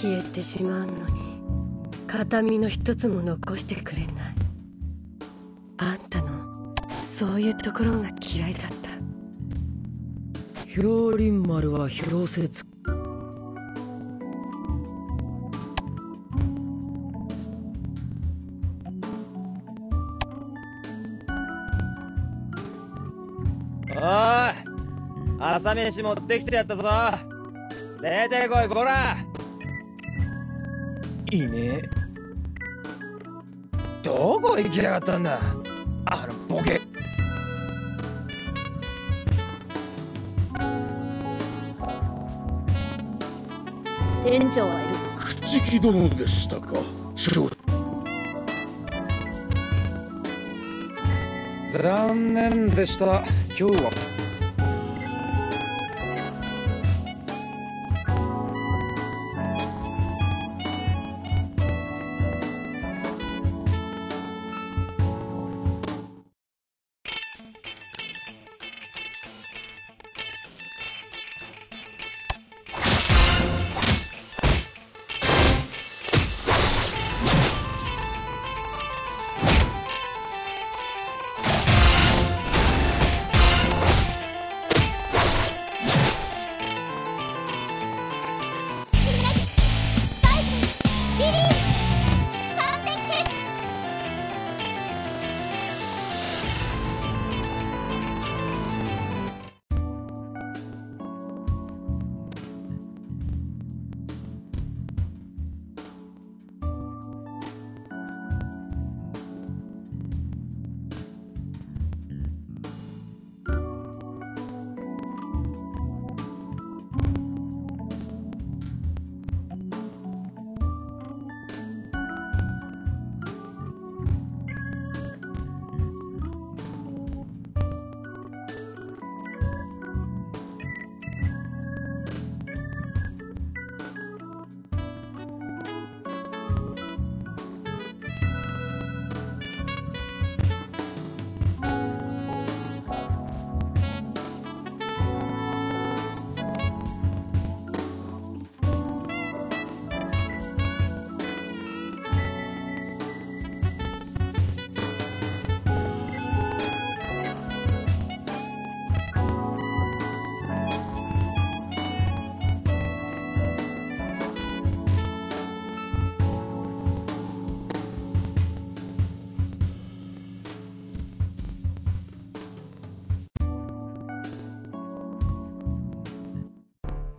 消えてしまうのに形見の一つも残してくれない。あんたのそういうところが嫌いだった。氷林丸は氷雪おい朝飯持ってきてやったぞ。出てこいこら。いね。えどこ行きやがったんだ？あのボケ。店長はいる。朽木殿でしたか？少残念でした。今日は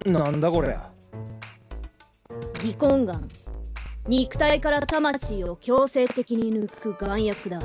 なんだこれ。離婚眼。肉体から魂を強制的に抜く眼薬だ。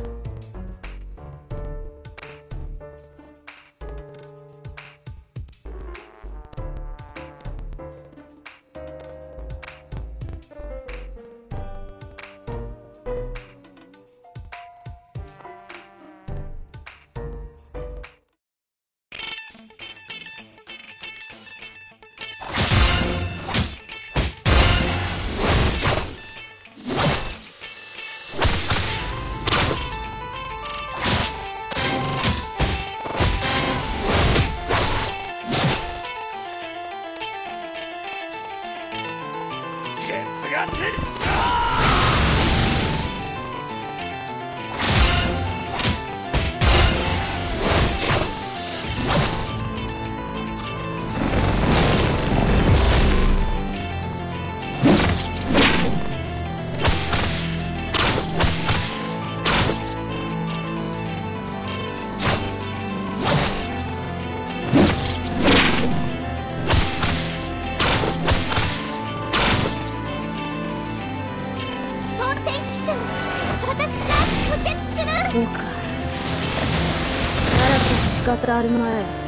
と仕方あ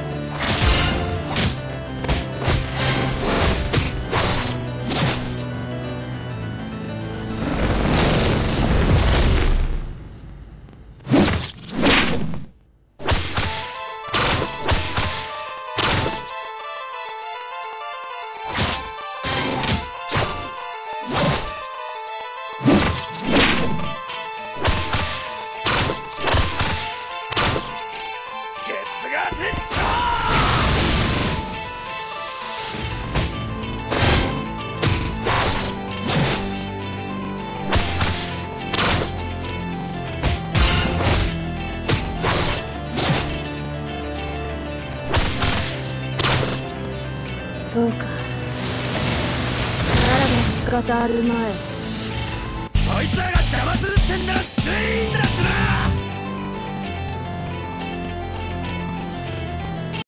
そうか。ならば仕方あるまい。あいつらが邪魔するってんなら全員だ